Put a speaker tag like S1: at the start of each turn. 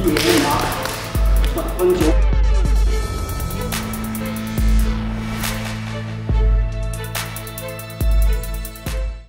S1: 一名警察，分球。